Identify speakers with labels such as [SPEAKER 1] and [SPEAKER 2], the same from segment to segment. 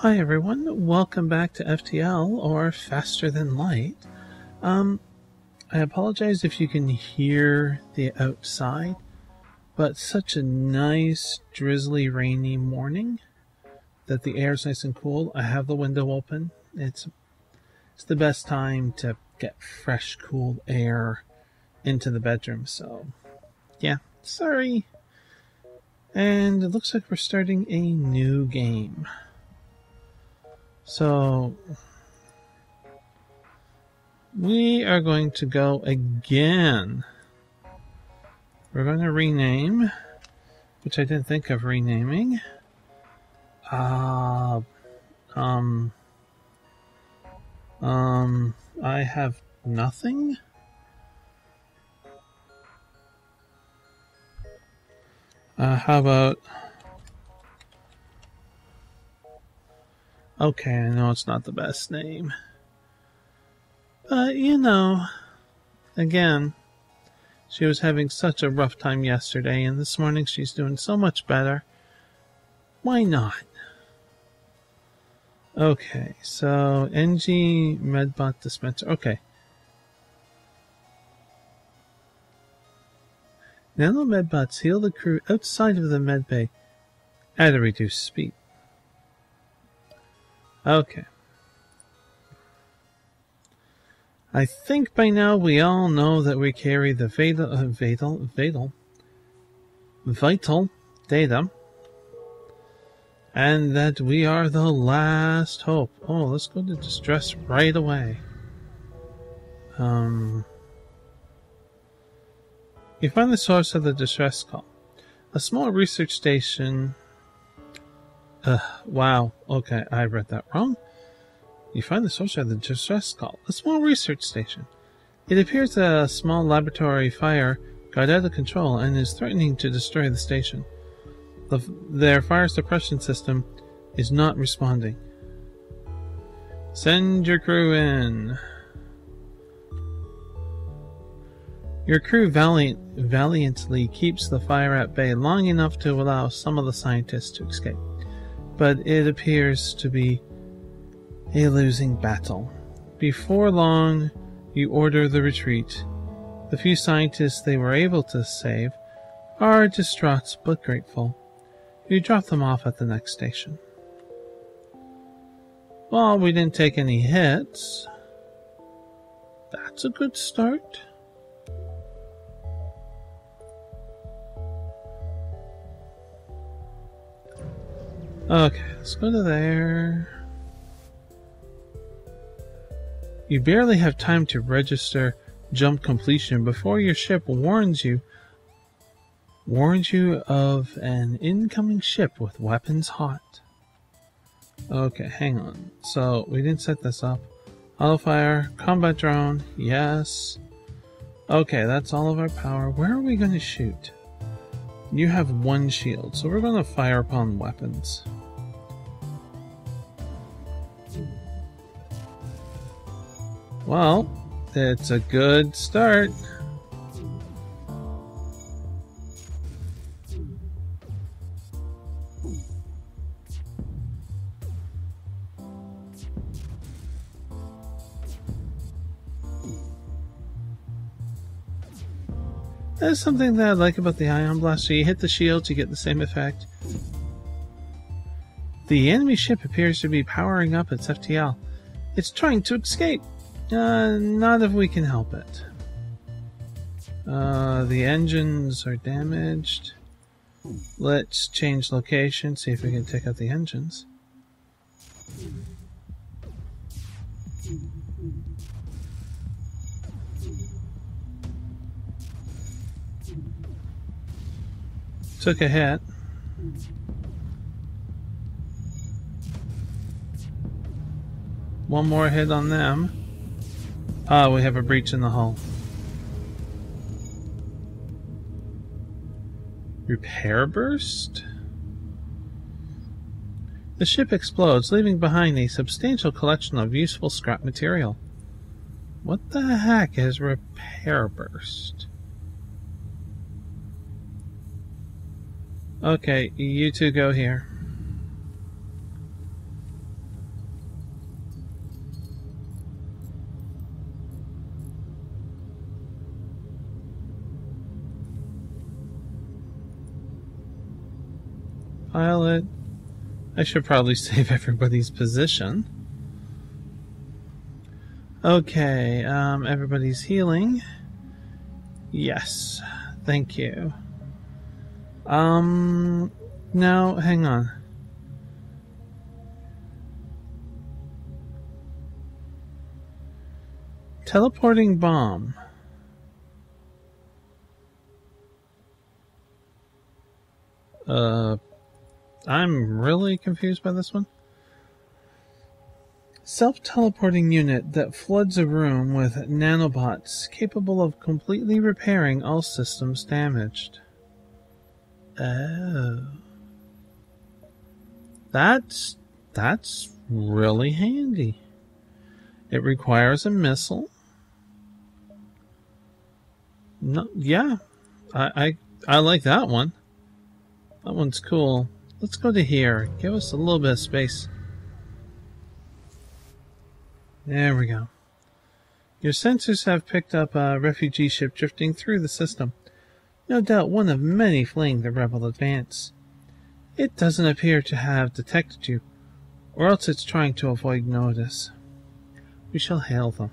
[SPEAKER 1] Hi everyone, welcome back to FTL or Faster Than Light. Um, I apologize if you can hear the outside, but such a nice, drizzly, rainy morning that the air's nice and cool. I have the window open. It's it's the best time to get fresh, cool air into the bedroom. So, yeah, sorry. And it looks like we're starting a new game. So, we are going to go again. We're going to rename, which I didn't think of renaming. Uh, um, um, I have nothing. Uh, how about? Okay, I know it's not the best name. But, you know, again, she was having such a rough time yesterday, and this morning she's doing so much better. Why not? Okay, so NG Medbot dispenser. Okay. Nano Medbots heal the crew outside of the medbay at a reduced speed. Okay. I think by now we all know that we carry the vital, uh, vital, vital, vital data and that we are the last hope. Oh, let's go to distress right away. Um, you find the source of the distress call. A small research station. Uh, wow. Okay, I read that wrong. You find the source of the distress call. A small research station. It appears a small laboratory fire got out of control and is threatening to destroy the station. The, their fire suppression system is not responding. Send your crew in. Your crew valiant, valiantly keeps the fire at bay long enough to allow some of the scientists to escape, but it appears to be a losing battle. Before long, you order the retreat. The few scientists they were able to save are distraught but grateful. You drop them off at the next station. Well, we didn't take any hits. That's a good start. Okay, let's go to there. You barely have time to register jump completion before your ship warns you warns you of an incoming ship with weapons hot. Okay, hang on. So, we didn't set this up. Auto fire, combat drone, yes. Okay, that's all of our power. Where are we going to shoot? You have one shield, so we're going to fire upon weapons. Well, it's a good start. That's something that I like about the Ion Blaster. You hit the shields, you get the same effect. The enemy ship appears to be powering up its FTL. It's trying to escape. Uh, not if we can help it. Uh, the engines are damaged. Let's change location, see if we can take out the engines. Took a hit. One more hit on them. Ah, we have a breach in the hull. Repair burst? The ship explodes, leaving behind a substantial collection of useful scrap material. What the heck is repair burst? Okay, you two go here. Pilot. I should probably save everybody's position. Okay, um, everybody's healing. Yes, thank you. Um, now, hang on. Teleporting bomb. Uh, I'm really confused by this one. Self teleporting unit that floods a room with nanobots capable of completely repairing all systems damaged. Oh. That's that's really handy. It requires a missile. No, yeah, I, I I like that one. That one's cool. Let's go to here. Give us a little bit of space. There we go. Your sensors have picked up a refugee ship drifting through the system. No doubt one of many fleeing the rebel advance. It doesn't appear to have detected you, or else it's trying to avoid notice. We shall hail them.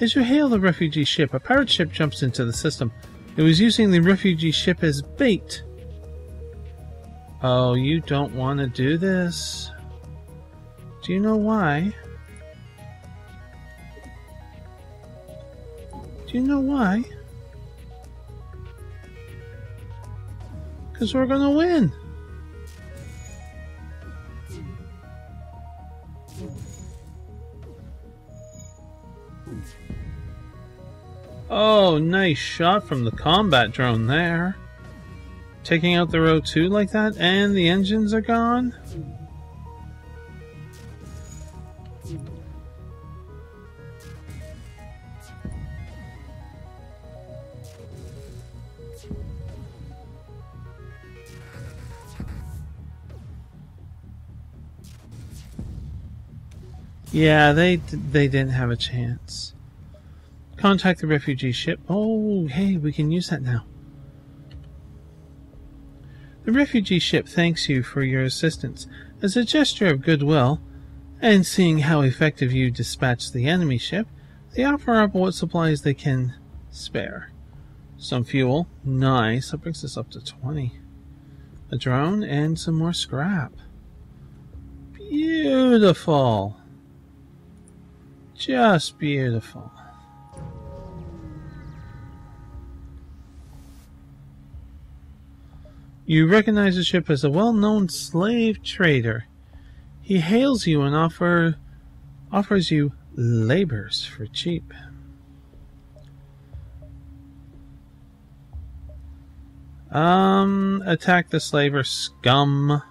[SPEAKER 1] As you hail the refugee ship, a pirate ship jumps into the system. It was using the refugee ship as bait. Oh, you don't want to do this. Do you know why? Do you know why? Because we're going to win. Oh, nice shot from the combat drone there. Taking out the row 2 like that, and the engines are gone? Yeah, they they didn't have a chance. Contact the refugee ship. Oh, hey, we can use that now. The refugee ship thanks you for your assistance as a gesture of goodwill, and seeing how effective you dispatched the enemy ship, they offer up what supplies they can spare. Some fuel, nice, that brings us up to 20. A drone, and some more scrap. Beautiful. Just beautiful. You recognize the ship as a well-known slave trader. He hails you and offer offers you labors for cheap. Um, attack the slaver scum.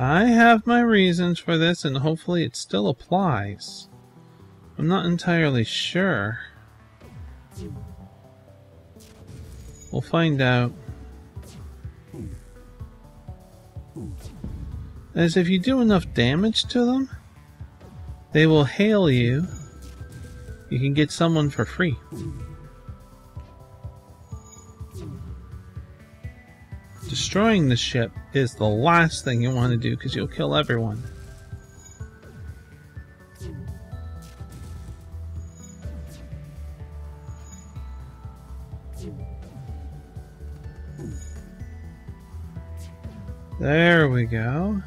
[SPEAKER 1] I have my reasons for this, and hopefully it still applies. I'm not entirely sure. We'll find out. As if you do enough damage to them, they will hail you. You can get someone for free. Destroying the ship is the last thing you want to do because you'll kill everyone. There we go.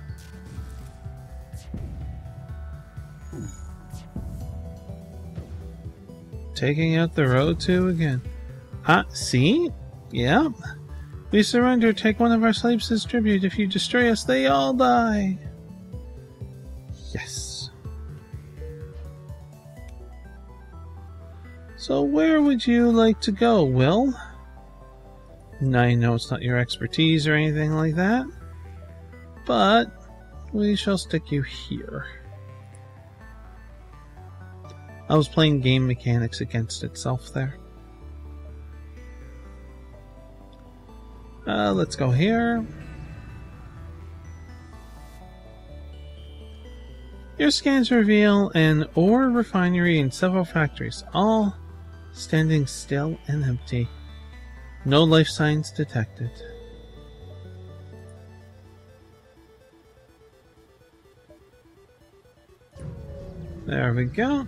[SPEAKER 1] Taking out the row two again. Ah, see? Yep. We surrender. Take one of our slaves as tribute. If you destroy us, they all die. Yes. So where would you like to go, Will? I know it's not your expertise or anything like that but we shall stick you here. I was playing game mechanics against itself there. Uh, let's go here. Your scans reveal an ore refinery and several factories, all standing still and empty. No life signs detected. There we go.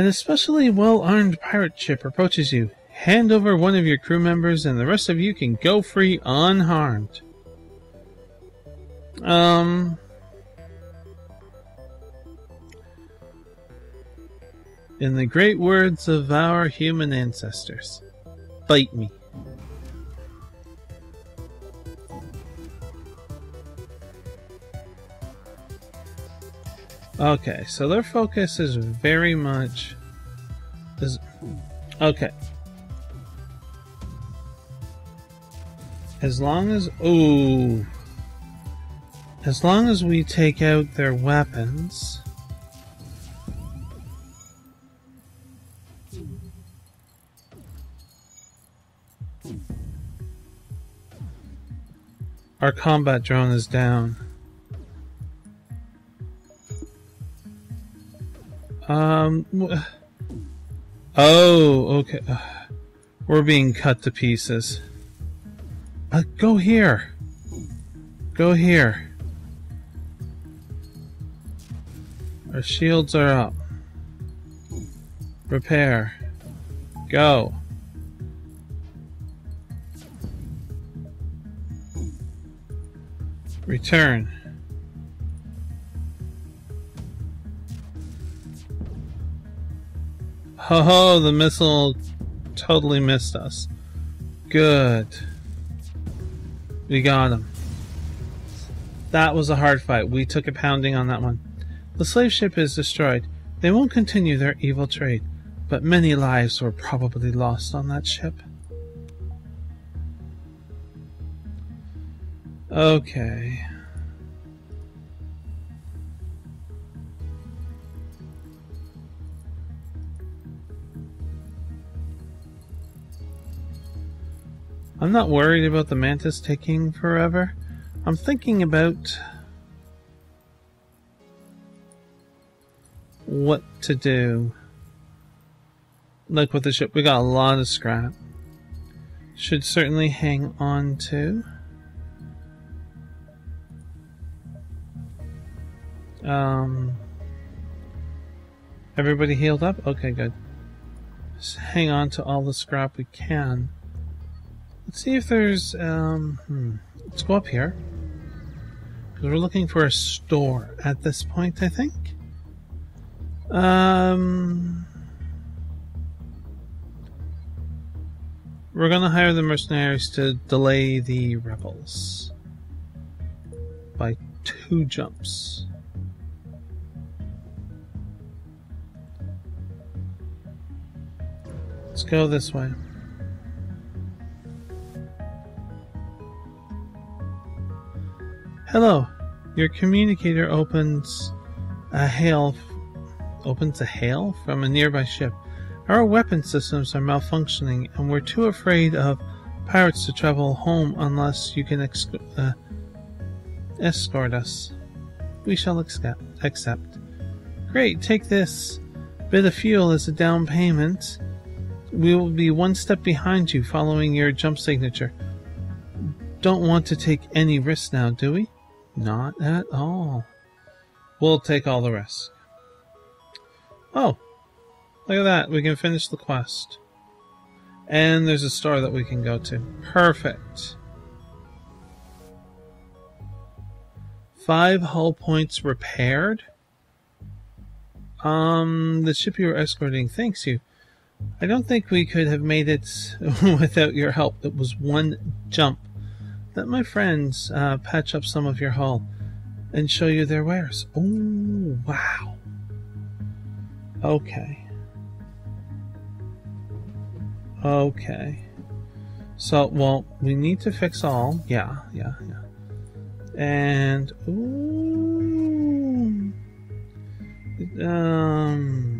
[SPEAKER 1] An especially well armed pirate ship approaches you. Hand over one of your crew members, and the rest of you can go free unharmed. Um. In the great words of our human ancestors, bite me. Okay, so their focus is very much is okay. As long as ooh as long as we take out their weapons Our combat drone is down. Um. Oh, okay. We're being cut to pieces. Uh, go here. Go here. Our shields are up. Repair. Go. Return. Ho ho, the missile totally missed us. Good. We got him. That was a hard fight. We took a pounding on that one. The slave ship is destroyed. They won't continue their evil trade, but many lives were probably lost on that ship. Okay. I'm not worried about the mantis taking forever. I'm thinking about what to do. Like with the ship, we got a lot of scrap. Should certainly hang on to. Um, everybody healed up? Okay, good. Just hang on to all the scrap we can. Let's see if there's, um, hmm. Let's go up here. Because we're looking for a store at this point, I think. Um, we're going to hire the mercenaries to delay the rebels by two jumps. Let's go this way. Hello. Your communicator opens a hail opens a hail from a nearby ship. Our weapon systems are malfunctioning, and we're too afraid of pirates to travel home unless you can ex- uh, escort us. We shall accept. accept. Great, take this bit of fuel as a down payment. We will be one step behind you following your jump signature. Don't want to take any risks now, do we? Not at all. We'll take all the risk. Oh, look at that. We can finish the quest. And there's a store that we can go to. Perfect. Five hull points repaired. Um, the ship you were escorting thanks you. I don't think we could have made it without your help. It was one jump let my friends uh, patch up some of your hull and show you their wares. Oh, wow. Okay. Okay. So, well, we need to fix all. Yeah, yeah, yeah. And, ooh. Um. Um,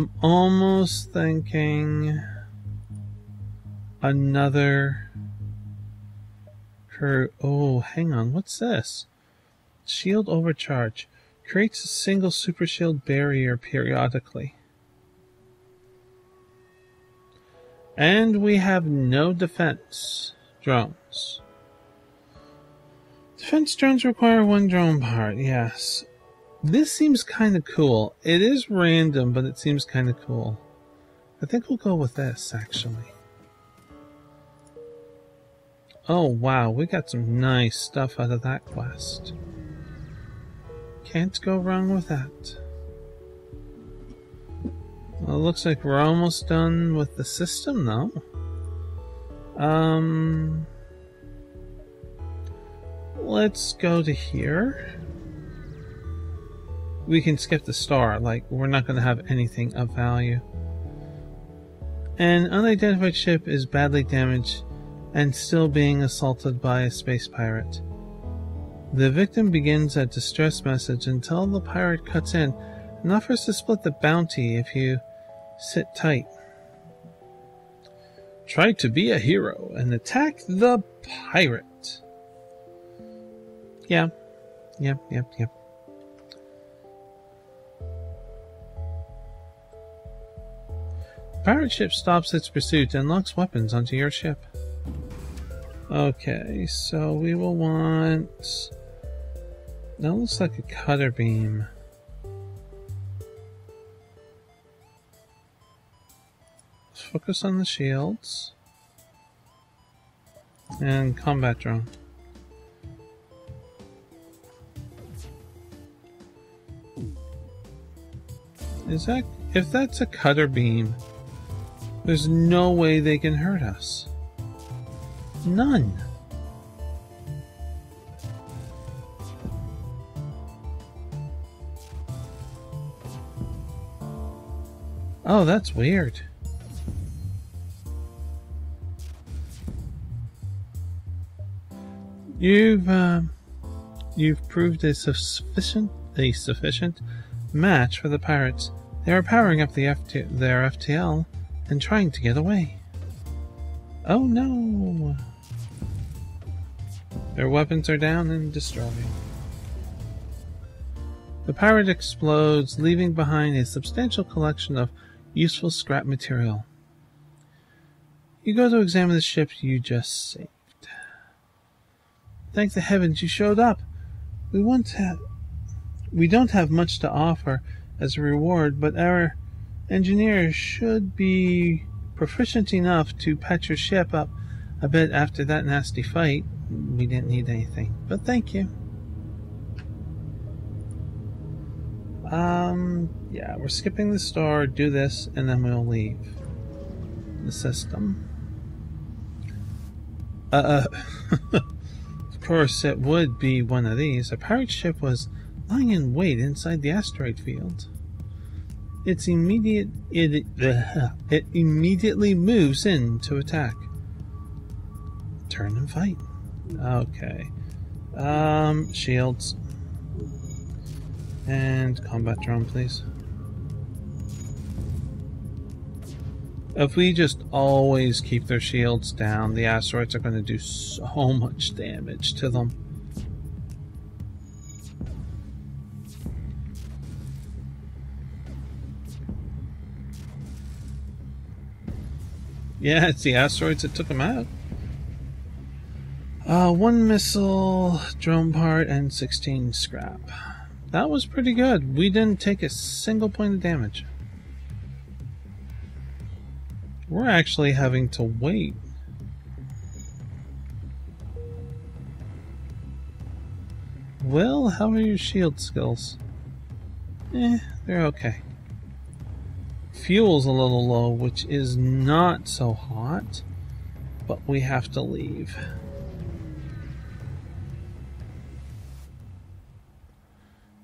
[SPEAKER 1] I'm almost thinking another crew. Oh, hang on. What's this? Shield overcharge. Creates a single super shield barrier periodically. And we have no defense drones. Defense drones require one drone part, yes. This seems kind of cool. It is random, but it seems kind of cool. I think we'll go with this, actually. Oh, wow, we got some nice stuff out of that quest. Can't go wrong with that. Well, it looks like we're almost done with the system, though. Um, let's go to here. We can skip the star, like, we're not going to have anything of value. An unidentified ship is badly damaged and still being assaulted by a space pirate. The victim begins a distress message until the pirate cuts in and offers to split the bounty if you sit tight. Try to be a hero and attack the pirate. Yeah. Yep, yep, yep. The pirate ship stops its pursuit and locks weapons onto your ship. Okay, so we will want. That looks like a cutter beam. Let's focus on the shields. And combat drone. Is that. If that's a cutter beam, there's no way they can hurt us. None. Oh, that's weird. You've uh, you've proved a sufficient a sufficient match for the pirates. They are powering up the FT, their FTL and trying to get away. Oh no! Their weapons are down and destroyed. The pirate explodes, leaving behind a substantial collection of useful scrap material. You go to examine the ship you just saved. Thank the heavens you showed up. We want to. We don't have much to offer as a reward, but our engineers should be proficient enough to patch your ship up a bit after that nasty fight. We didn't need anything, but thank you. Um, yeah, we're skipping the star, do this, and then we'll leave the system. Uh, uh of course, it would be one of these. A pirate ship was lying in wait inside the asteroid field. Its immediate it, uh, it immediately moves in to attack. Turn and fight. Okay. Um, shields. And combat drone, please. If we just always keep their shields down, the asteroids are going to do so much damage to them. Yeah, it's the asteroids that took them out. Uh, one missile, drone part, and 16 scrap. That was pretty good. We didn't take a single point of damage. We're actually having to wait. Well, how are your shield skills? Eh, they're okay. Fuel's a little low, which is not so hot, but we have to leave.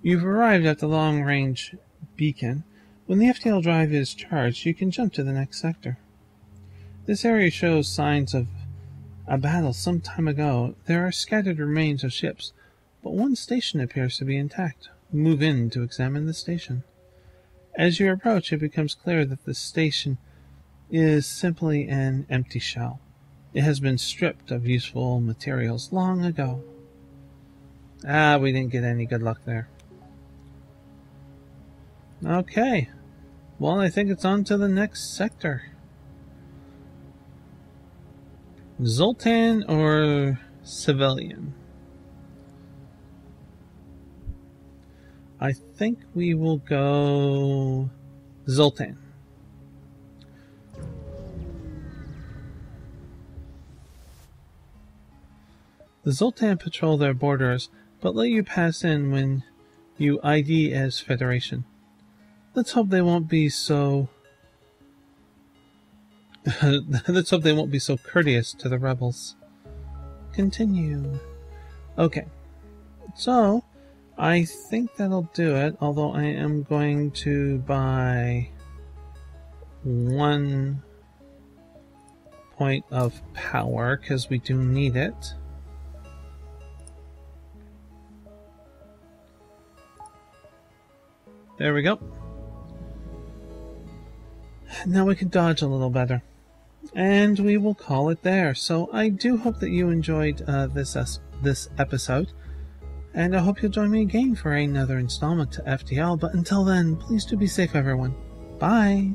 [SPEAKER 1] You've arrived at the long range beacon. When the FTL drive is charged, you can jump to the next sector. This area shows signs of a battle some time ago. There are scattered remains of ships, but one station appears to be intact. Move in to examine the station. As you approach, it becomes clear that the station is simply an empty shell. It has been stripped of useful materials long ago. Ah, we didn't get any good luck there. Okay. Well, I think it's on to the next sector. Zoltan or civilian? I think we will go Zoltan. The Zoltan patrol their borders, but let you pass in when you ID as Federation. Let's hope they won't be so. Let's hope they won't be so courteous to the rebels. Continue. Okay. So, I think that'll do it, although I am going to buy one point of power because we do need it. There we go. Now we can dodge a little better. And we will call it there. So I do hope that you enjoyed uh, this uh, this episode. And I hope you'll join me again for another installment to FTL. But until then, please do be safe, everyone. Bye.